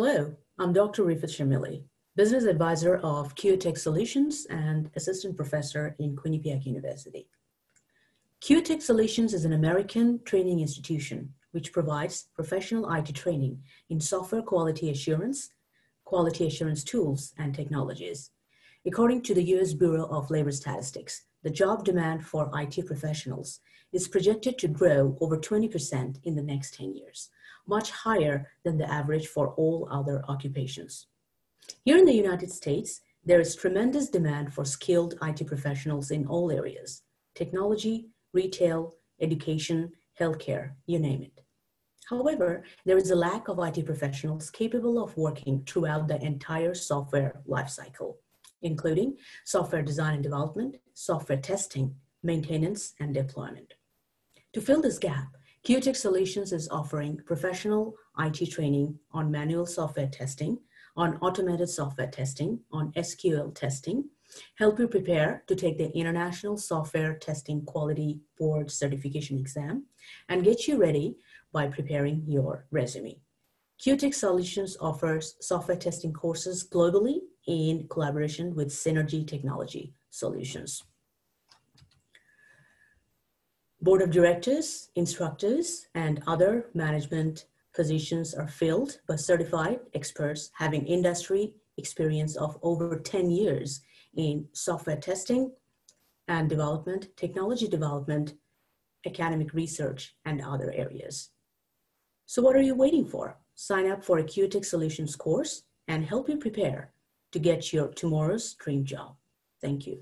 Hello, I'm Dr. Rifat Shamili, Business Advisor of QTech Solutions and Assistant Professor in Quinnipiac University. QTech Solutions is an American training institution which provides professional IT training in software quality assurance, quality assurance tools, and technologies. According to the US Bureau of Labor Statistics, the job demand for IT professionals is projected to grow over 20% in the next 10 years, much higher than the average for all other occupations. Here in the United States, there is tremendous demand for skilled IT professionals in all areas technology, retail, education, healthcare, you name it. However, there is a lack of IT professionals capable of working throughout the entire software lifecycle, including software design and development, software testing, maintenance, and deployment. To fill this gap, QTech Solutions is offering professional IT training on manual software testing, on automated software testing, on SQL testing, help you prepare to take the International Software Testing Quality Board certification exam, and get you ready by preparing your resume. QTech Solutions offers software testing courses globally in collaboration with Synergy Technology Solutions. Board of directors, instructors, and other management positions are filled by certified experts having industry experience of over 10 years in software testing and development, technology development, academic research, and other areas. So what are you waiting for? Sign up for a QTech Solutions course and help you prepare to get your tomorrow's dream job. Thank you.